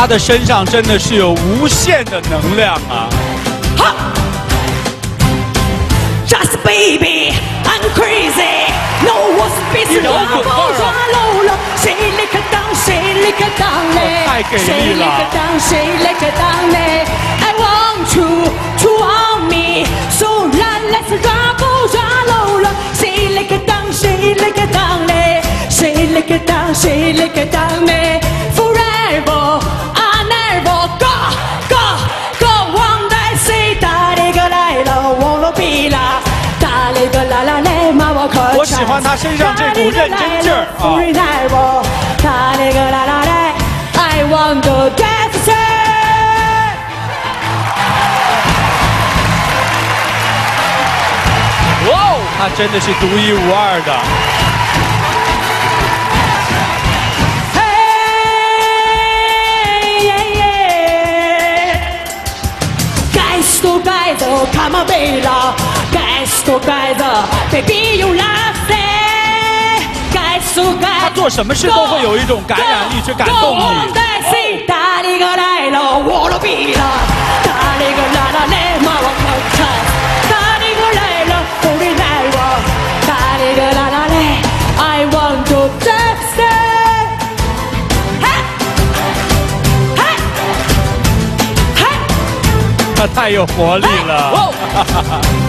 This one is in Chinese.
他的身上真的是有无限的能量啊！哈，Just baby, I'm crazy, no one's busy. 摇滚范儿啊！谁来可当？谁来可当嘞？太给力了！谁来可当？谁来可当嘞？I want you to want me, so let's rock, roll, roll. 谁来可当？谁来可当嘞？谁来可当？谁来可当嘞？我喜欢他身上这股认真劲儿啊！哇，他真的是独一无二的。Come baby you love. 他做什么事都会有一种感染力去感动你。太有活力了！